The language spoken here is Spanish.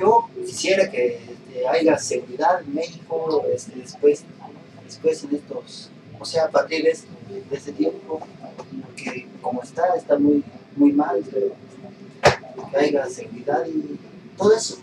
yo quisiera que este, haya seguridad en México este, después, después en estos, o sea, a partir de, este, de tiempo, porque como está, está muy, muy mal, pero que haya seguridad y todo eso.